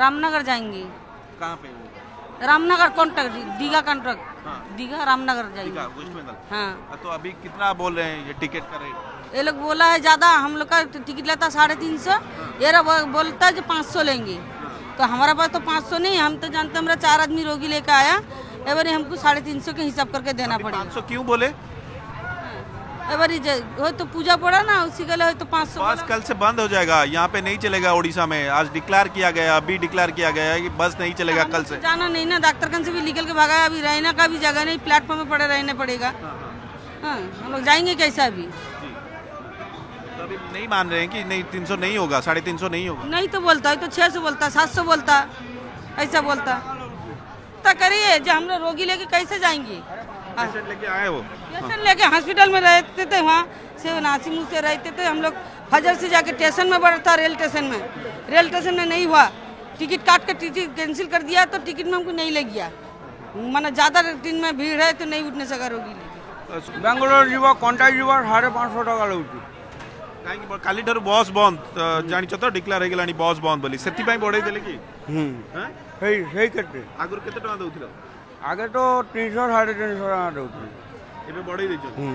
रामनगर जाएँगे। कहाँ पे वो? रामनगर कॉन्ट्रैक्ट दीघा कॉन्ट्रैक्ट हाँ। दीघा रामनगर जाएँगे। वेस्ट बंगाल हाँ। तो अभी कितना बोल रहे हैं ये टिकट का रेट ये लोग बोला है ज़्यादा हम लोग का टिकट लेता साढ़े तीन सौ। ये बोलता है जो पाँच सौ लेंगे। तो हमारे पास तो पाँच सौ नहीं हम तो जानते हमारा चार आदमी रोगी लेकर आया। एवरी हमको साढ़े तीन सौ के हिसाब करके देना पड़ेगा। पाँच सौ क्यों बोले? एवरी हो तो पूजा पड़ा ना उसी के लिए तो पाँच सौ बस कल से बंद हो जाएगा यहाँ पे नहीं चलेगा उड़ीसा में। आज डिक्लेयर किया गया अभी डिक्लेयर किया गया है कि बस नहीं चलेगा कल से। जाना नहीं ना डॉक्टर कन से भी निकल के भागा अभी रहने का भी जगह नहीं प्लेटफॉर्म में पड़े रहने पड़ेगा। हाँ हम लोग जाएँगे कैसा अभी? तो अभी नहीं मान रहे हैं कि नहीं तीन सौ नहीं होगा साढ़े तीन सौ नहीं होगा। नहीं तो बोलता है तो छह सौ बोलता सात सौ बोलता ऐसा बोलता। तो करिए जो हम लोग रोगी लेके कैसे जाएँगे? हाँ। हाँ। पेशेंट लेके हॉस्पिटल में रहते थे वहाँ से नासी मुँह से रहते थे। हम लोग फजर से जाके स्टेशन में बढ़ता रेल स्टेशन में। रेल स्टेशन में नहीं हुआ। टिकट काट कर टिकट कैंसिल कर दिया तो टिकट में हमको नहीं लग गया। मैंने ज़्यादा दिन में भीड़ है तो नहीं उठने सका रोगी बेंगलोर जीवा कंटा जीवा साढ़े पाँच सौ टाका लगे कहीं काली ठार बस बंद तो जान तो डिक्लेयर हो गला बस बंद बोली। से बढ़े दे कि? आगुरी केत टाँग दूर ଆଗରୁ କେତେ ଟଙ୍କା ଦଉଥିଲ ଆଗେ ତ ତିନିଶହ ସାଢ଼େ ତିନିଶହ ଟଙ୍କା ଦେଉଥିଲି ଏବେ ବଢେଇ ଦେଇଛନ୍ତି ହୁଁ